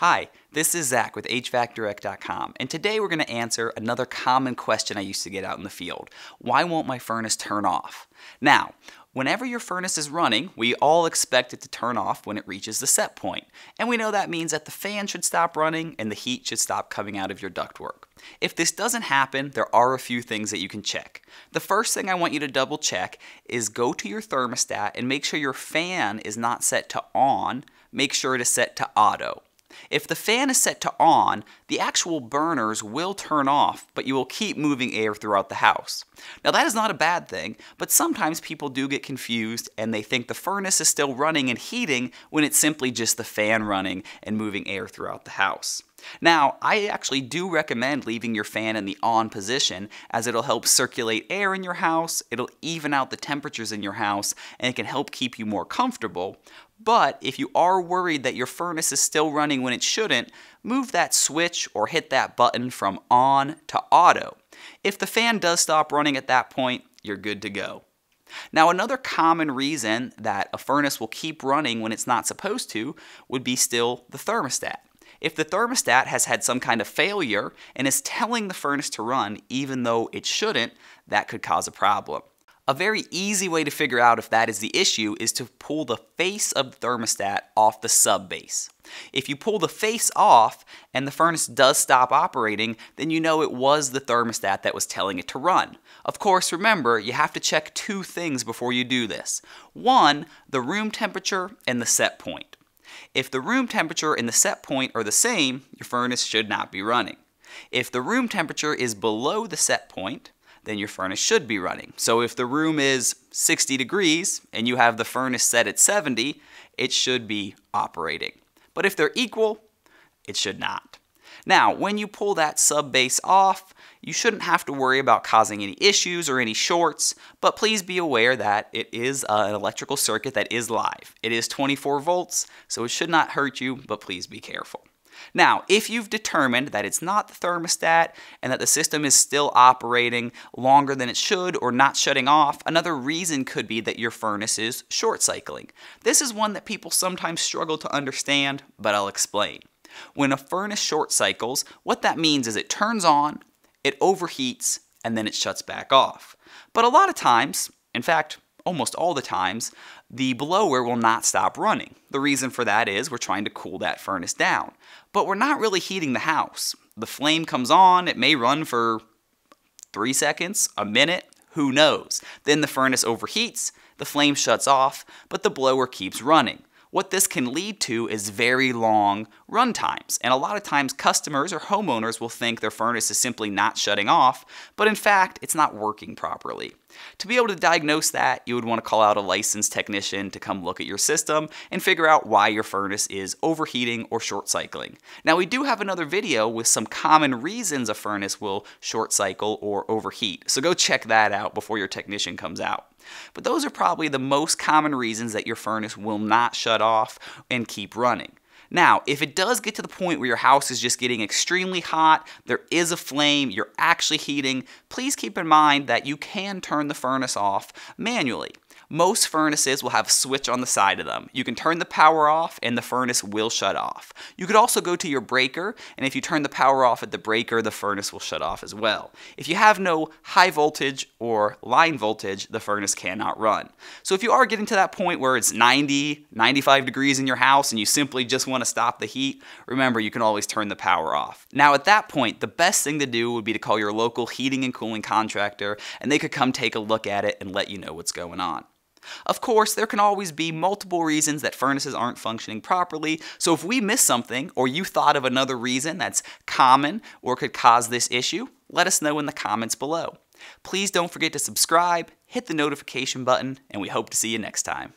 Hi, this is Zach with HVACDirect.com, and today we're going to answer another common question I used to get out in the field. Why won't my furnace turn off? Now, whenever your furnace is running, we all expect it to turn off when it reaches the set point, and we know that means that the fan should stop running and the heat should stop coming out of your ductwork. If this doesn't happen, there are a few things that you can check. The first thing I want you to double check is go to your thermostat and make sure your fan is not set to on, make sure it is set to auto. If the fan is set to on, the actual burners will turn off, but you will keep moving air throughout the house. Now that is not a bad thing, but sometimes people do get confused and they think the furnace is still running and heating when it's simply just the fan running and moving air throughout the house. Now, I actually do recommend leaving your fan in the on position as it'll help circulate air in your house, it'll even out the temperatures in your house, and it can help keep you more comfortable. But if you are worried that your furnace is still running when it shouldn't, move that switch or hit that button from on to auto. If the fan does stop running at that point, you're good to go. Now, another common reason that a furnace will keep running when it's not supposed to would be still the thermostat. If the thermostat has had some kind of failure and is telling the furnace to run even though it shouldn't, that could cause a problem. A very easy way to figure out if that is the issue is to pull the face of the thermostat off the sub base. If you pull the face off and the furnace does stop operating, then you know it was the thermostat that was telling it to run. Of course, remember, you have to check two things before you do this. One, the room temperature and the set point. If the room temperature and the set point are the same, your furnace should not be running. If the room temperature is below the set point, then your furnace should be running. So if the room is 60 degrees and you have the furnace set at 70, it should be operating. But if they're equal, it should not. Now, when you pull that sub base off, you shouldn't have to worry about causing any issues or any shorts, but please be aware that it is uh, an electrical circuit that is live. It is 24 volts, so it should not hurt you, but please be careful. Now, if you've determined that it's not the thermostat and that the system is still operating longer than it should or not shutting off, another reason could be that your furnace is short cycling. This is one that people sometimes struggle to understand, but I'll explain. When a furnace short cycles, what that means is it turns on, it overheats, and then it shuts back off. But a lot of times, in fact, almost all the times, the blower will not stop running. The reason for that is we're trying to cool that furnace down. But we're not really heating the house. The flame comes on, it may run for three seconds, a minute, who knows. Then the furnace overheats, the flame shuts off, but the blower keeps running what this can lead to is very long run times. And a lot of times customers or homeowners will think their furnace is simply not shutting off, but in fact, it's not working properly. To be able to diagnose that, you would want to call out a licensed technician to come look at your system and figure out why your furnace is overheating or short cycling. Now we do have another video with some common reasons a furnace will short cycle or overheat, so go check that out before your technician comes out. But those are probably the most common reasons that your furnace will not shut off and keep running. Now, if it does get to the point where your house is just getting extremely hot, there is a flame, you're actually heating, please keep in mind that you can turn the furnace off manually. Most furnaces will have a switch on the side of them. You can turn the power off and the furnace will shut off. You could also go to your breaker and if you turn the power off at the breaker, the furnace will shut off as well. If you have no high voltage or line voltage, the furnace cannot run. So if you are getting to that point where it's 90, 95 degrees in your house and you simply just want to stop the heat, remember you can always turn the power off. Now at that point, the best thing to do would be to call your local heating and cooling contractor and they could come take a look at it and let you know what's going on. Of course, there can always be multiple reasons that furnaces aren't functioning properly, so if we miss something or you thought of another reason that's common or could cause this issue, let us know in the comments below. Please don't forget to subscribe, hit the notification button, and we hope to see you next time.